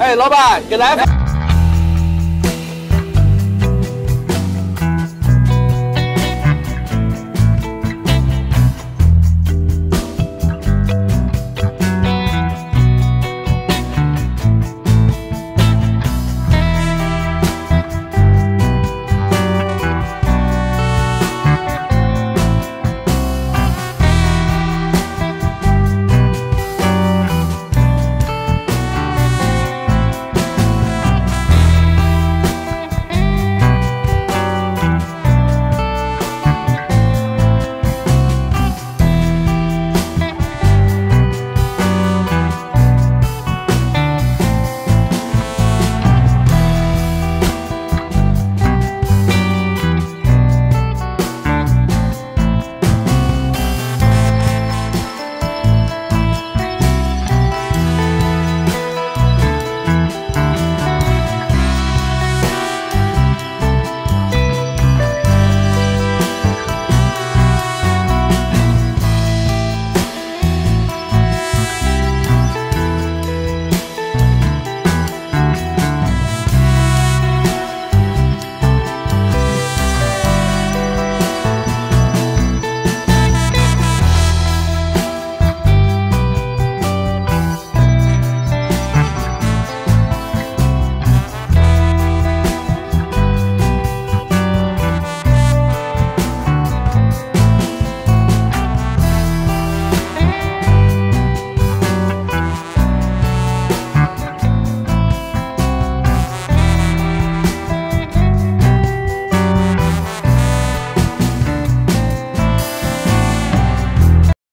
哎，老板，给来。